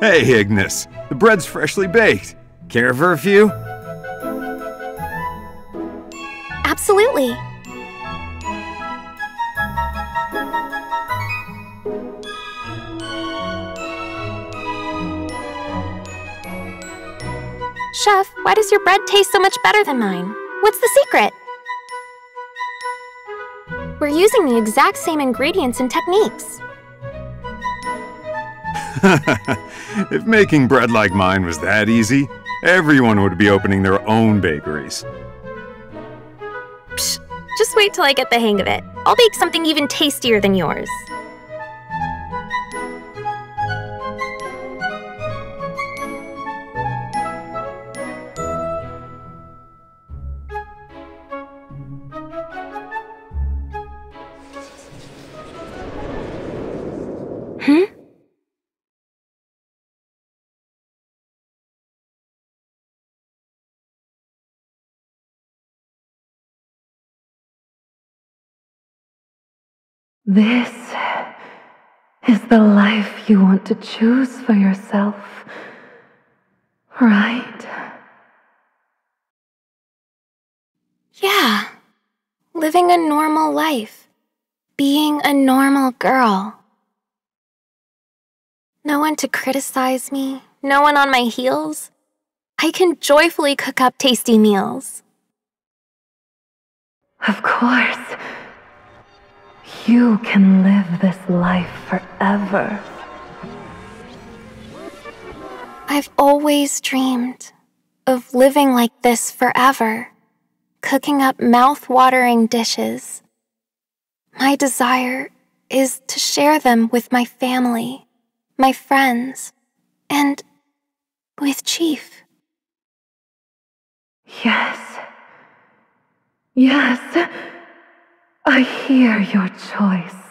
Hey, Ignis. The bread's freshly baked. Care for a few? Absolutely. Chef, why does your bread taste so much better than mine? What's the secret? We're using the exact same ingredients and techniques. if making bread like mine was that easy, everyone would be opening their own bakeries. Psh, just wait till I get the hang of it. I'll bake something even tastier than yours. This is the life you want to choose for yourself, right? Yeah. Living a normal life. Being a normal girl. No one to criticize me, no one on my heels. I can joyfully cook up tasty meals. Of course. You can live this life forever. I've always dreamed of living like this forever, cooking up mouth-watering dishes. My desire is to share them with my family, my friends, and with Chief. Yes. Yes. I hear your choice.